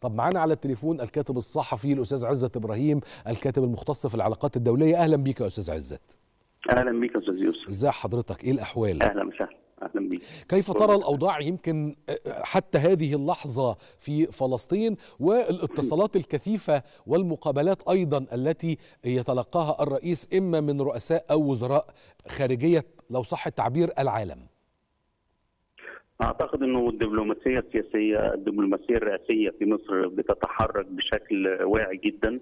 طب معانا على التليفون الكاتب الصحفي الأستاذ عزت إبراهيم الكاتب المختص في العلاقات الدولية. أهلا بيك يا أستاذ عزت. أهلا بيك يا أستاذ يوسف. ازي حضرتك؟ إيه الأحوال؟ أهلا وسهلا. أهلا بيك. كيف ترى الأوضاع يمكن حتى هذه اللحظة في فلسطين والاتصالات الكثيفة والمقابلات أيضا التي يتلقاها الرئيس إما من رؤساء أو وزراء خارجية لو صح التعبير العالم؟ أعتقد إنه الدبلوماسية السياسية الدبلوماسية الرئاسية في مصر بتتحرك بشكل واعي جدا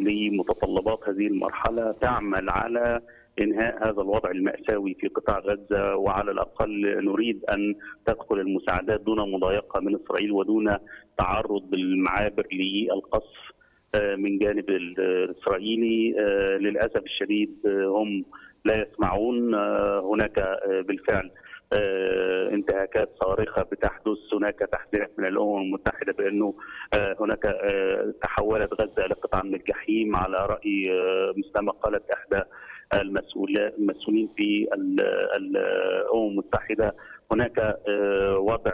لمتطلبات هذه المرحلة تعمل على إنهاء هذا الوضع المأساوي في قطاع غزة وعلى الأقل نريد أن تدخل المساعدات دون مضايقة من إسرائيل ودون تعرض المعابر للقصف من جانب الإسرائيلي. للأسف الشديد هم لا يسمعون هناك بالفعل انتهاكات صارخة بتحدث. هناك تحذيرات من الأمم المتحدة بأنه هناك تحولت غزة إلى قطعه من الجحيم على رأي مثل ما قالت إحدى المسؤولين في الأمم المتحدة. هناك وضع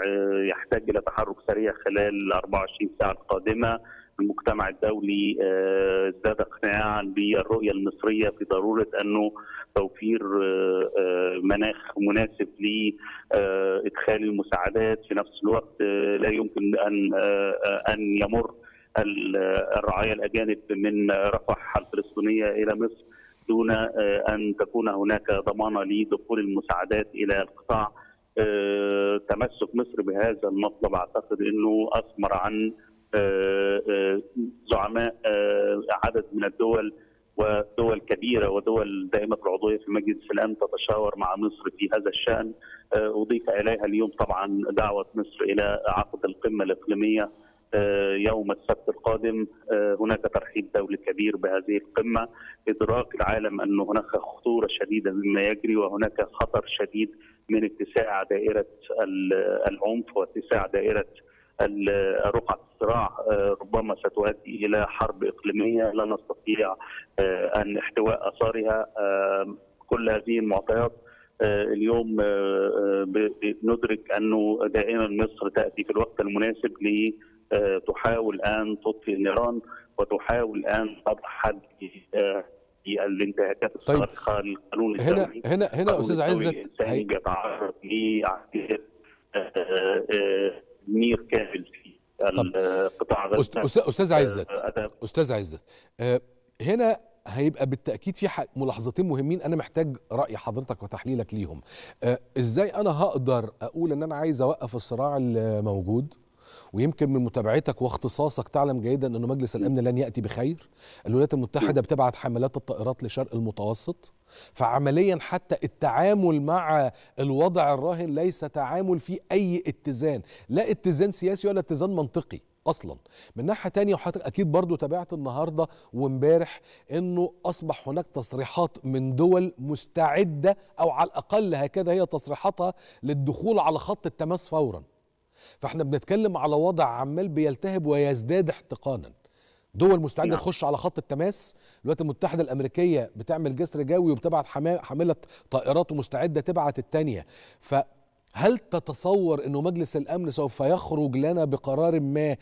يحتاج إلى تحرك سريع خلال 24 ساعة القادمة. المجتمع الدولي ازداد اقناعا بالرؤية المصرية في ضرورة أنه توفير مناخ مناسب لادخال المساعدات. في نفس الوقت لا يمكن أن أن يمر الرعايا الأجانب من رفح الفلسطينية إلى مصر دون أن تكون هناك ضمانة لدخول المساعدات إلى القطاع. تمسك مصر بهذا المطلب. أعتقد إنه أثمر عن زعماء عدد من الدول ودول كبيرة ودول دائمة العضوية في مجلس الأمن تتشاور مع مصر في هذا الشأن. أضيف إليها اليوم طبعا دعوة مصر إلى عقد القمة الإقليمية يوم السبت القادم. هناك ترحيب دولي كبير بهذه القمة. إدراك العالم أن هناك خطورة شديدة مما يجري وهناك خطر شديد من اتساع دائرة العنف واتساع دائرة رقعة الصراع ربما ستؤدي إلى حرب إقليمية. لا نستطيع أن احتواء أثارها كل هذه المعطيات اليوم ندرك أنه دائما مصر تأتي في الوقت المناسب لتحاول أن تطفئ النيران وتحاول أن تضع حد في الانتهاكات الصارخه طيب للقانون هنا هنا هنا أستاذ عزت يتعرض لاعتداء نير كامل في القطاع غزه أستاذ عزت أستاذ عزت هنا هيبقى بالتأكيد في ملاحظتين مهمين أنا محتاج رأي حضرتك وتحليلك ليهم. إزاي أنا هقدر أقول إن أنا عايز أوقف الصراع الموجود؟ ويمكن من متابعتك واختصاصك تعلم جيدا انه مجلس الأمن لن يأتي بخير. الولايات المتحدة بتبعت حملات الطائرات لشرق المتوسط. فعمليا حتى التعامل مع الوضع الراهن ليس تعامل فيه أي اتزان. لا اتزان سياسي ولا اتزان منطقي أصلا. من ناحية تانية وحضرتك أكيد برضو تابعت النهارده وامبارح إنه أصبح هناك تصريحات من دول مستعدة أو على الأقل هكذا هي تصريحاتها للدخول على خط التماس فورا. فاحنا بنتكلم على وضع عمال بيلتهب ويزداد احتقانا. دول مستعدة نعم. تخش على خط التماس. الولايات المتحدة الأمريكية بتعمل جسر جوي وبتبعت حاملة طائرات ومستعدة تبعت الثانية فهل تتصور إنه مجلس الأمن سوف يخرج لنا بقرار ما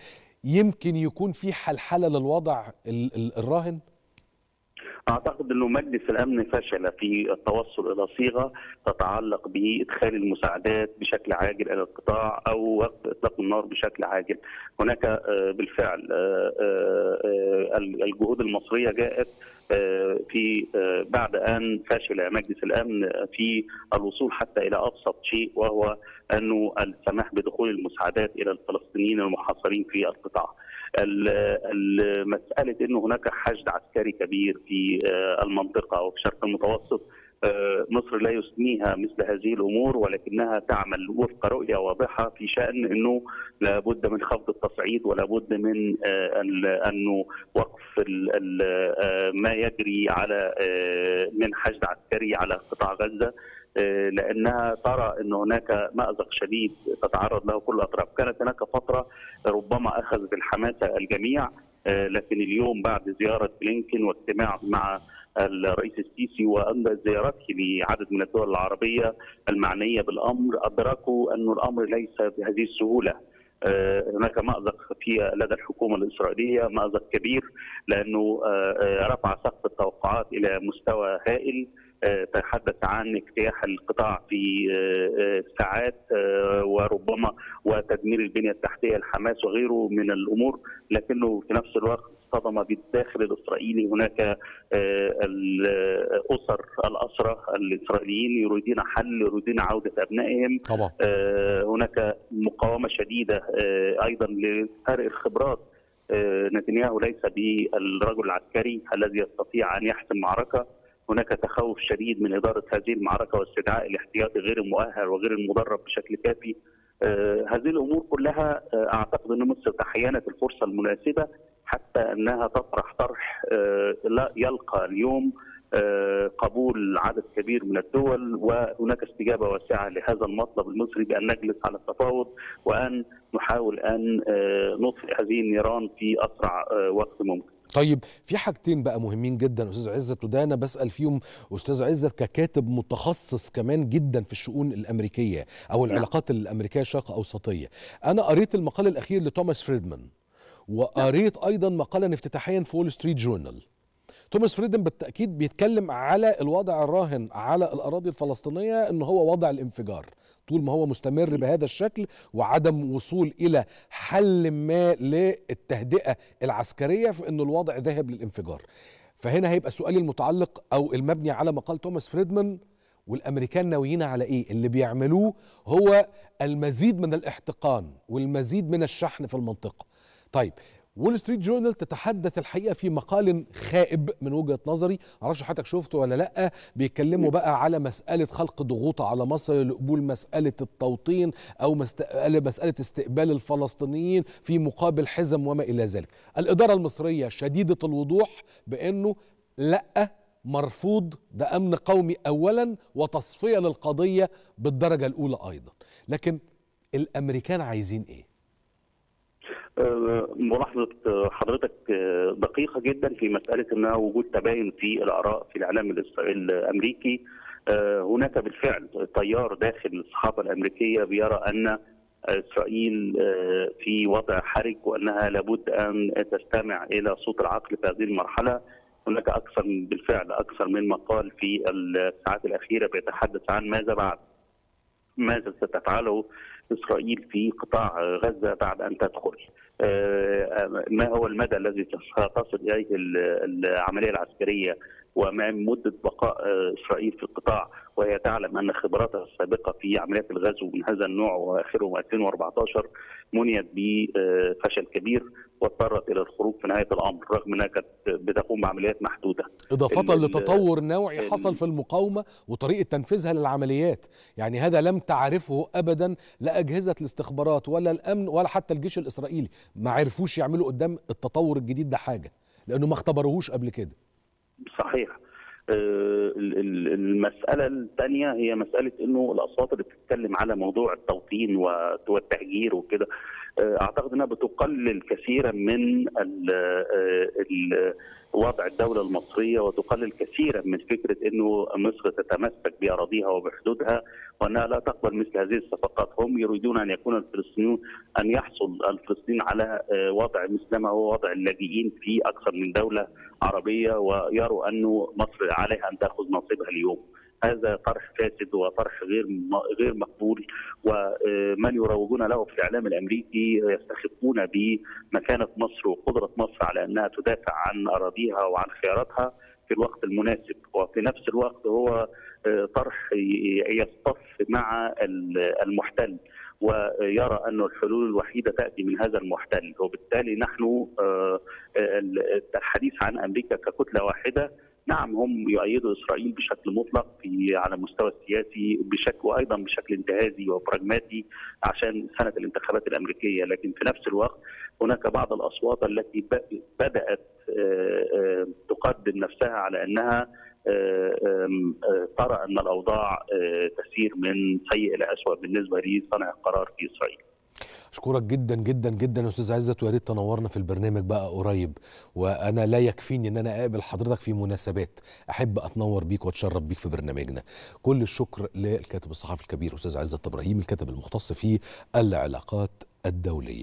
يمكن يكون في حلحلة للوضع الراهن؟ أعتقد أنه مجلس الأمن فشل في التوصل إلى صيغة تتعلق بإدخال المساعدات بشكل عاجل إلى القطاع أو وقف إطلاق النار بشكل عاجل. هناك بالفعل الجهود المصرية جاءت في بعد أن فشل مجلس الأمن في الوصول حتى إلى أبسط شيء وهو أنه السماح بدخول المساعدات إلى الفلسطينيين المحاصرين في القطاع. مسألة إنه هناك حشد عسكري كبير في المنطقة أو في الشرق المتوسط مصر لا يسميها مثل هذه الأمور ولكنها تعمل وفق رؤية واضحة في شأن إنه لابد من خفض التصعيد ولابد من انه وقف ما يجري على من حشد عسكري على قطاع غزة. لأنها ترى إن هناك مأزق شديد تتعرض له كل الأطراف، كانت هناك فترة ربما اخذت الحماسه الجميع لكن اليوم بعد زيارة بلينكن واجتماع مع الرئيس السيسي واما زيارته لعدد من الدول العربية المعنية بالأمر أدركوا أن الأمر ليس بهذه السهولة. هناك مأزق في لدى الحكومة الإسرائيلية مأزق كبير لأنه رفع سقف التوقعات إلى مستوى هائل. تحدث عن اجتياح القطاع في ساعات وربما وتدمير البنية التحتية لحماس وغيره من الأمور لكنه في نفس الوقت اصطدم بالداخل الإسرائيلي. هناك الأسر الاسرى الإسرائيليين يريدون حل يريدون عودة أبنائهم. طبعا. هناك مقاومة شديدة أيضا لفرق الخبرات. نتنياهو ليس بالرجل العسكري الذي يستطيع أن يحسم معركة. هناك تخوف شديد من إدارة هذه المعركة واستدعاء الاحتياطي غير المؤهل وغير المدرب بشكل كافي آه هذه الأمور كلها آه أعتقد أن مصر تحينت الفرصة المناسبة حتى أنها تطرح طرح آه لا يلقى اليوم قبول عدد كبير من الدول وهناك استجابة واسعة لهذا المطلب المصري بأن نجلس على التفاوض وأن نحاول أن نطفئ هذه النيران في أسرع وقت ممكن. طيب في حاجتين بقى مهمين جدا أستاذ عزت وده أنا بسأل فيهم أستاذ عزت ككاتب متخصص كمان جدا في الشؤون الأمريكية أو العلاقات الأمريكية الشرق أوسطية. أنا قريت المقال الأخير لتوماس فريدمان وقريت أيضا مقالا افتتاحيا في وول ستريت جورنال. توماس فريدمان بالتأكيد بيتكلم على الوضع الراهن على الأراضي الفلسطينية إن هو وضع الانفجار طول ما هو مستمر بهذا الشكل وعدم وصول إلى حل ما للتهدئة العسكرية فان الوضع ذاهب للانفجار. فهنا هيبقى سؤالي المتعلق أو المبني على مقال توماس فريدمان والأمريكان ناويين على إيه؟ اللي بيعملوه هو المزيد من الاحتقان والمزيد من الشحن في المنطقة. طيب وول ستريت جورنال تتحدث الحقيقة في مقال خائب من وجهة نظري. معرفش حضرتك شفته ولا لأ. بيتكلموا بقى على مسألة خلق ضغوط على مصر لقبول مسألة التوطين أو مسألة استقبال الفلسطينيين في مقابل حزم وما إلى ذلك. الإدارة المصرية شديدة الوضوح بأنه لأ مرفوض ده أمن قومي اولا وتصفية للقضية بالدرجة الأولى أيضا. لكن الأمريكان عايزين إيه؟ ملاحظة حضرتك دقيقة جدا في مسألة أنها وجود تباين في الآراء في الإعلام الأمريكي. هناك بالفعل تيار داخل الصحافة الأمريكية بيرى أن إسرائيل في وضع حرج وأنها لابد أن تستمع إلى صوت العقل في هذه المرحلة. هناك أكثر بالفعل أكثر من مقال في الساعات الأخيرة بيتحدث عن ماذا بعد. ماذا ستفعله إسرائيل في قطاع غزة بعد أن تدخل؟ ما هو المدى الذي ستصل إليه العملية العسكرية وما مدة بقاء إسرائيل في القطاع؟ وهي تعلم أن خبراتها السابقة في عمليات الغزو من هذا النوع واخرهم 2014 منيت بفشل كبير. واضطرت إلى الخروج في نهاية الأمر رغم إنها كانت بتقوم بعمليات محدودة. إضافة لتطور نوعي حصل في المقاومة وطريقة تنفيذها للعمليات، يعني هذا لم تعرفه ابدا لا أجهزة الاستخبارات ولا الأمن ولا حتى الجيش الإسرائيلي، ما عرفوش يعملوا قدام التطور الجديد ده حاجة، لأنه ما اختبروهوش قبل كده. صحيح. المسألة الثانية هي مسألة أنه الأصوات اللي بتتكلم على موضوع التوطين والتهجير وكده أعتقد أنها بتقلل كثيرا من وضع الدولة المصرية وتقلل كثيرا من فكرة أنه مصر تتمسك بأراضيها وبحدودها وأنها لا تقبل مثل هذه الصفقات. هم يريدون أن يكون الفلسطينيون أن يحصل الفلسطينيين على وضع مثل ما هو وضع اللاجئين في أكثر من دولة عربية ويروا أنه مصر عليها أن تأخذ نصيبها اليوم. هذا طرح فاسد وطرح غير غير مقبول ومن يروجون له في الإعلام الأمريكي يستخفون بمكانة مصر وقدرة مصر على أنها تدافع عن أراضيها وعن خياراتها في الوقت المناسب. وفي نفس الوقت هو طرح يصطف مع المحتل ويرى أن الحلول الوحيدة تأتي من هذا المحتل. وبالتالي نحن الحديث عن أمريكا ككتلة واحدة نعم هم يؤيدوا إسرائيل بشكل مطلق في على المستوى السياسي بشكل وأيضا بشكل انتهازي وبراجماتي عشان سنة الانتخابات الأمريكية لكن في نفس الوقت هناك بعض الأصوات التي بدأت تقدم نفسها على أنها ترى أن الأوضاع تسير من سيء إلى اسوء بالنسبة لصانع القرار في إسرائيل. أشكرك جدا جدا جدا يا أستاذ عزت ويا ريت تنورنا في البرنامج بقى قريب. وأنا لا يكفيني إن أنا أقابل حضرتك في مناسبات. أحب أتنور بيك وأتشرف بيك في برنامجنا. كل الشكر للكاتب الصحفي الكبير أستاذ عزت إبراهيم الكاتب المختص في العلاقات الدولية.